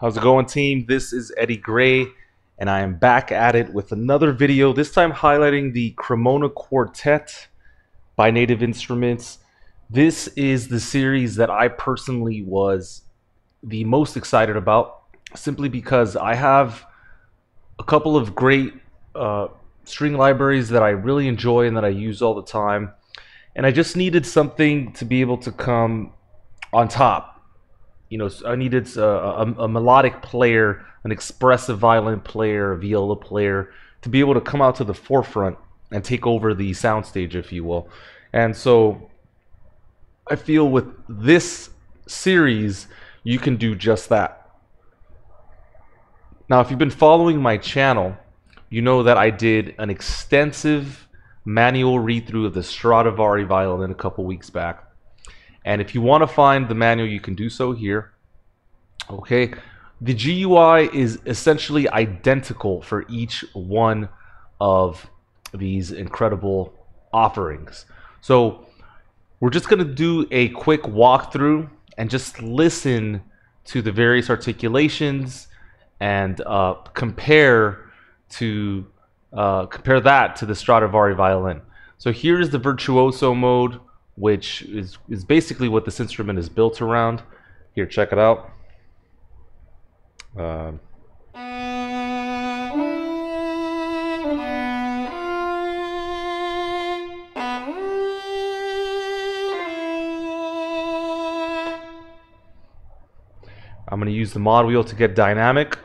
How's it going, team? This is Eddie Grey, and I am back at it with another video, this time highlighting the Cremona Quartet by Native Instruments. This is the series that I personally was the most excited about, simply because I have a couple of great uh, string libraries that I really enjoy and that I use all the time, and I just needed something to be able to come on top you know, I needed a, a, a, melodic player, an expressive violin player, a viola player to be able to come out to the forefront and take over the soundstage, if you will. And so I feel with this series, you can do just that. Now, if you've been following my channel, you know that I did an extensive manual read through of the Stradivari violin a couple weeks back. And if you want to find the manual, you can do so here. Okay, the GUI is essentially identical for each one of these incredible offerings. So we're just going to do a quick walkthrough and just listen to the various articulations and uh, compare to uh, compare that to the Stradivari violin. So here's the virtuoso mode which is, is basically what this instrument is built around. Here, check it out. Um, I'm going to use the mod wheel to get dynamic.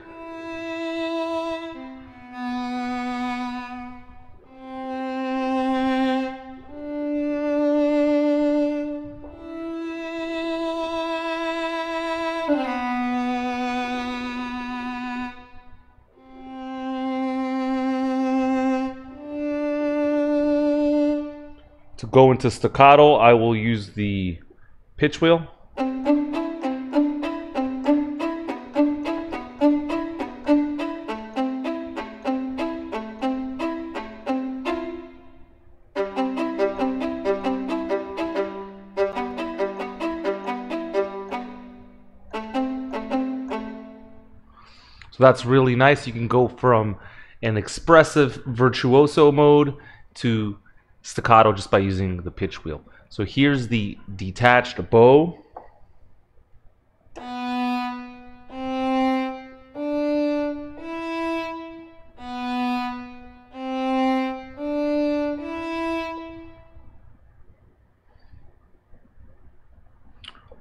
Go into staccato, I will use the pitch wheel. So that's really nice. You can go from an expressive virtuoso mode to staccato just by using the pitch wheel. So here's the detached bow.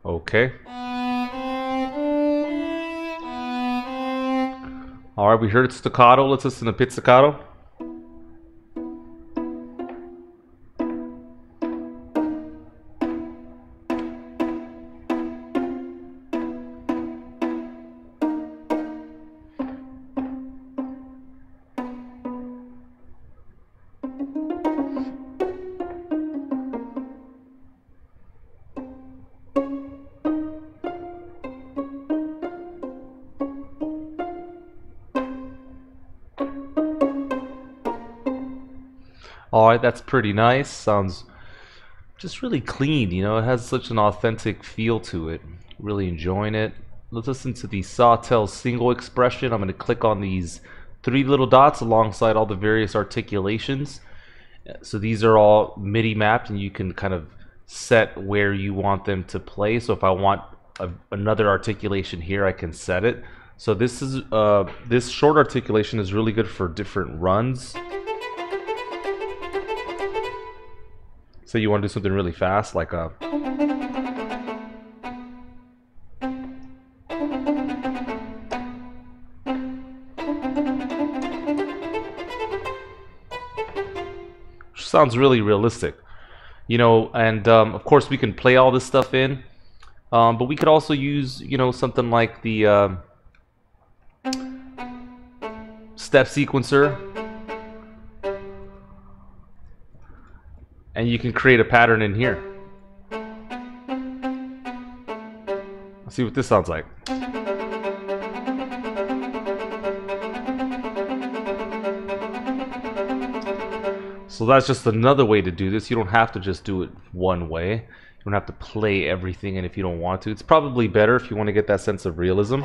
Okay. All right, we heard staccato. Let's listen to pizzicato. Alright, that's pretty nice. Sounds just really clean, you know, it has such an authentic feel to it. Really enjoying it. Let's listen to the Sautillé single expression. I'm going to click on these three little dots alongside all the various articulations. So these are all MIDI mapped and you can kind of set where you want them to play. So if I want a, another articulation here, I can set it. So this is uh, this short articulation is really good for different runs. Say you want to do something really fast, like a... Sounds really realistic. You know, and um, of course we can play all this stuff in, um, but we could also use, you know, something like the uh, step sequencer and you can create a pattern in here. Let's see what this sounds like. So that's just another way to do this. You don't have to just do it one way. You don't have to play everything and if you don't want to. It's probably better if you want to get that sense of realism.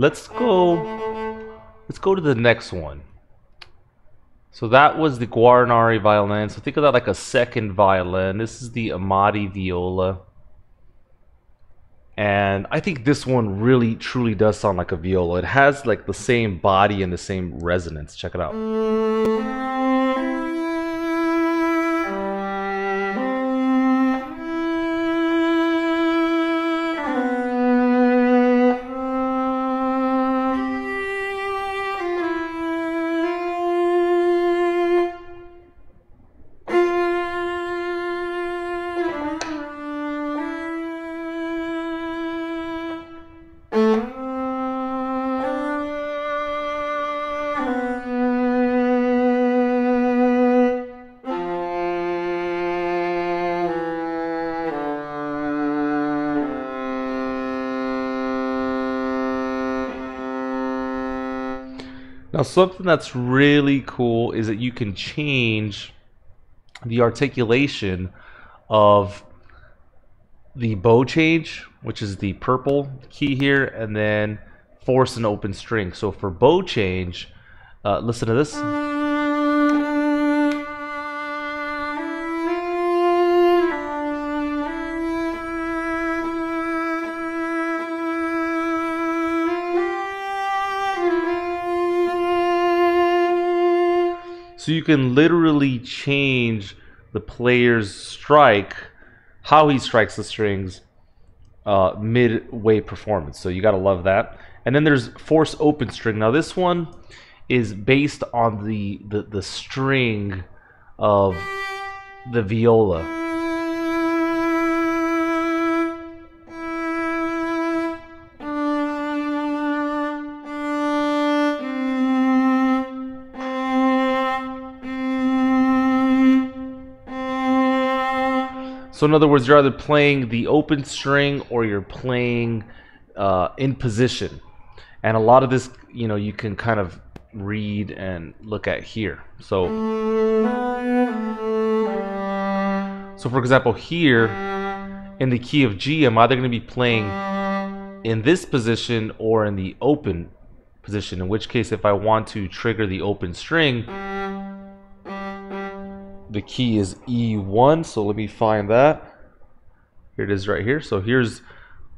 Let's go. Let's go to the next one. So that was the Guarneri violin. So think of that like a second violin. This is the Amati viola. And I think this one really truly does sound like a viola. It has like the same body and the same resonance. Check it out. Now something that's really cool is that you can change the articulation of the bow change, which is the purple key here, and then force an open string. So for bow change, uh, listen to this. So you can literally change the player's strike, how he strikes the strings, uh, midway performance. So you gotta love that. And then there's force open string. Now this one is based on the the, the string of the viola. So in other words, you're either playing the open string or you're playing uh, in position. And a lot of this, you know, you can kind of read and look at here. So, so for example, here in the key of G, I'm either going to be playing in this position or in the open position. In which case, if I want to trigger the open string, the key is E1, so let me find that. Here it is right here. So here's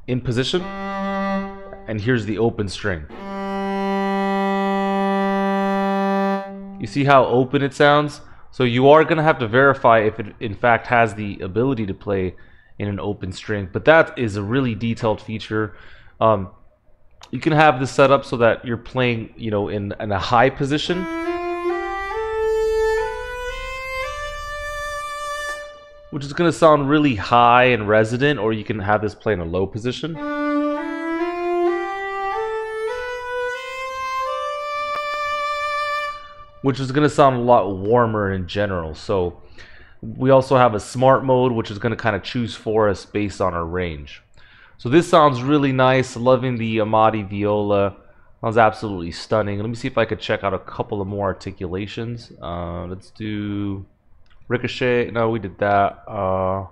in position, and here's the open string. You see how open it sounds? So you are going to have to verify if it in fact has the ability to play in an open string, but that is a really detailed feature. Um, you can have this set up so that you're playing, you know, in, in a high position which is going to sound really high and resonant, or you can have this play in a low position. Which is going to sound a lot warmer in general. So we also have a smart mode, which is going to kind of choose for us based on our range. So this sounds really nice. Loving the Amati viola. Sounds absolutely stunning. Let me see if I could check out a couple of more articulations. Uh, let's do Ricochet. No, we did that. Uh,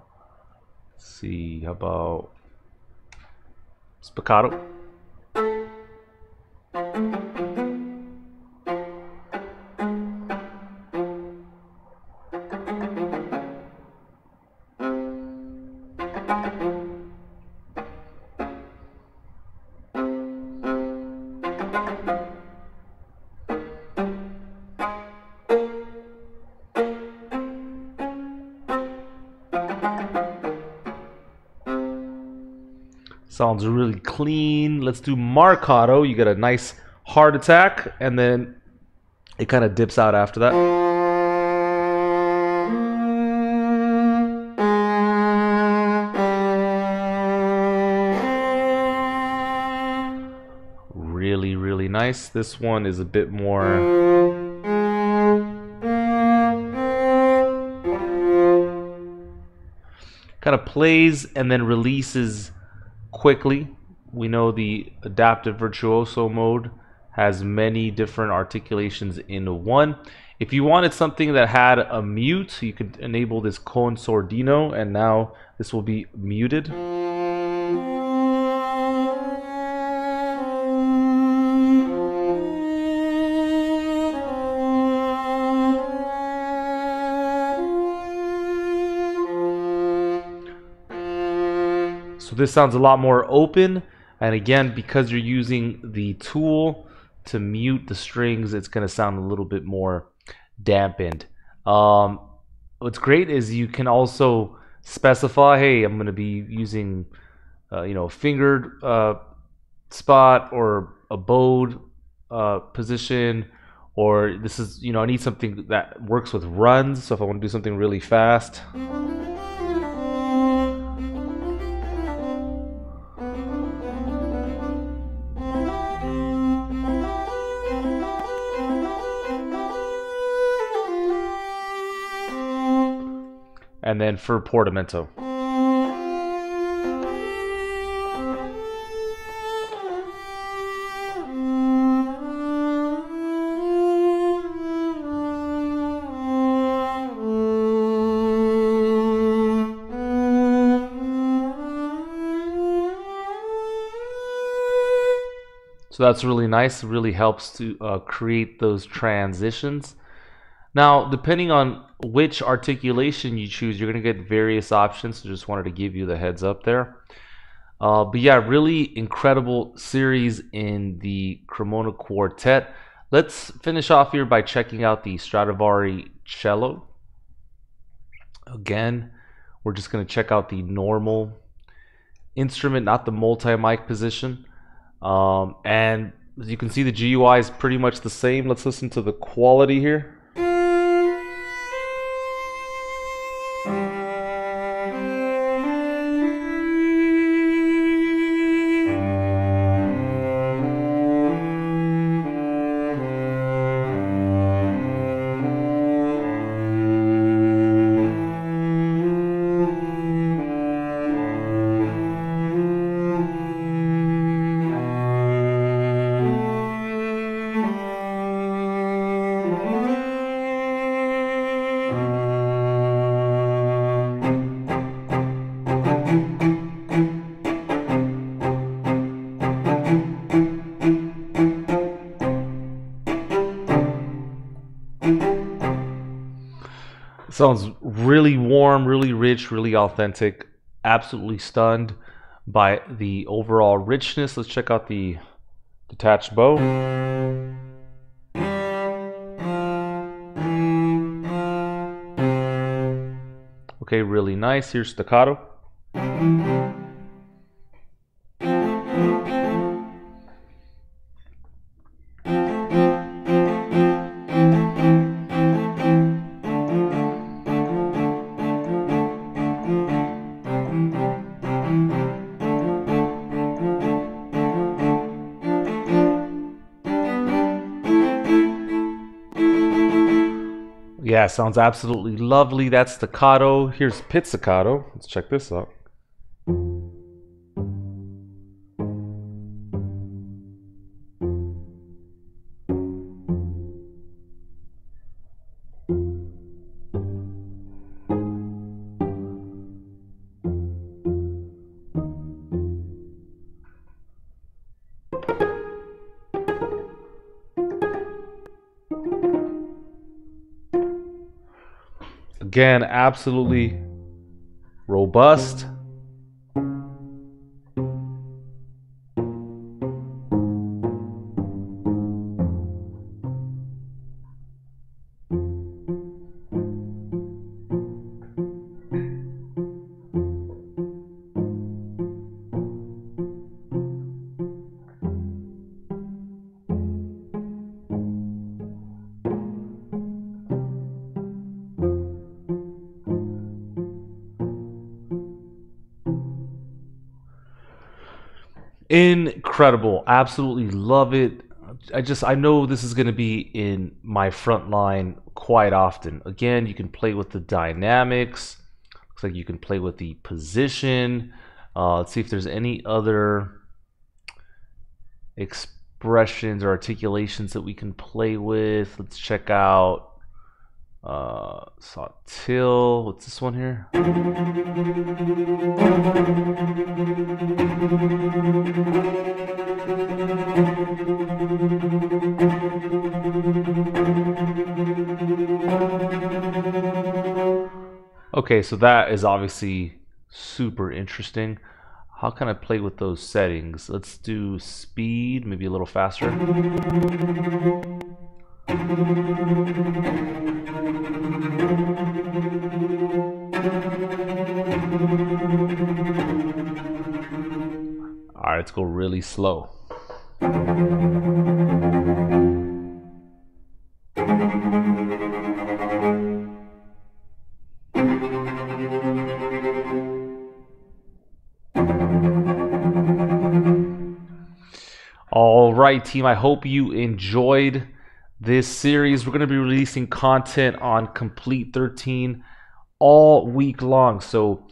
see. How about Spiccato? Sounds really clean. Let's do Marcato. You get a nice heart attack, and then it kind of dips out after that. Really, really nice. This one is a bit more kind of plays and then releases quickly. We know the adaptive virtuoso mode has many different articulations in one. If you wanted something that had a mute, you could enable this con sordino and now this will be muted. So this sounds a lot more open. And again, because you're using the tool to mute the strings, it's going to sound a little bit more dampened. Um, what's great is you can also specify, hey, I'm going to be using, uh, you know, fingered uh, spot or a bowed uh, position, or this is, you know, I need something that works with runs. So if I want to do something really fast. And then for portamento. So that's really nice. It really helps to uh, create those transitions. Now, depending on which articulation you choose, you're going to get various options. So just wanted to give you the heads up there. Uh, but yeah, really incredible series in the Cremona Quartet. Let's finish off here by checking out the Stradivari cello. Again, we're just going to check out the normal instrument, not the multi-mic position. Um, and as you can see, the GUI is pretty much the same. Let's listen to the quality here. Sounds really warm, really rich, really authentic. Absolutely stunned by the overall richness. Let's check out the detached bow. Okay, really nice. Here's staccato. Yeah, sounds absolutely lovely. That's staccato. Here's pizzicato. Let's check this out. Again, absolutely robust. Incredible. Absolutely love it. I just i know this is going to be in my front line quite often. Again you can play with the dynamics. Looks like you can play with the position. Uh, let's see if there's any other expressions or articulations that we can play with. Let's check out uh, Sautillé. What's this one here? Okay, so that is obviously super interesting. how can I play with those settings? Let's do speed, maybe a little faster. All right, let's go really slow. All right, team. I hope you enjoyed this series. We're going to be releasing content on Komplete 13 all week long. So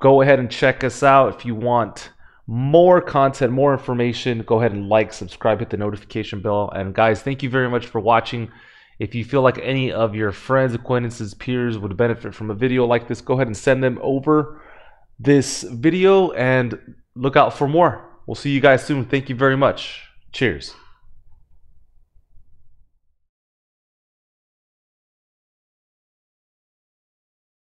go ahead and check us out if you want more content, more information. Go ahead and like, subscribe, hit the notification bell. And guys, thank you very much for watching. If you feel like any of your friends, acquaintances, peers would benefit from a video like this, go ahead and send them over this video and look out for more. We'll see you guys soon. Thank you very much. Cheers.